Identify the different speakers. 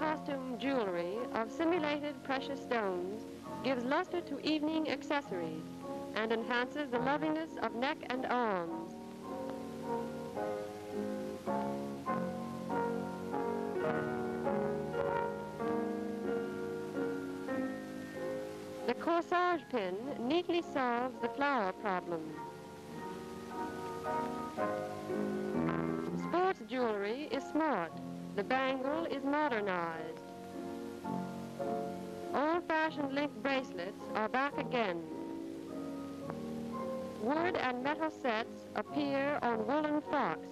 Speaker 1: costume jewelry of simulated precious stones gives luster to evening accessories and enhances the loveliness of neck and arms. The corsage pin neatly solves the flower problem. Sports jewelry is smart. The bangle is modernized. Old-fashioned link bracelets are back again. Wood and metal sets appear on woolen frocks.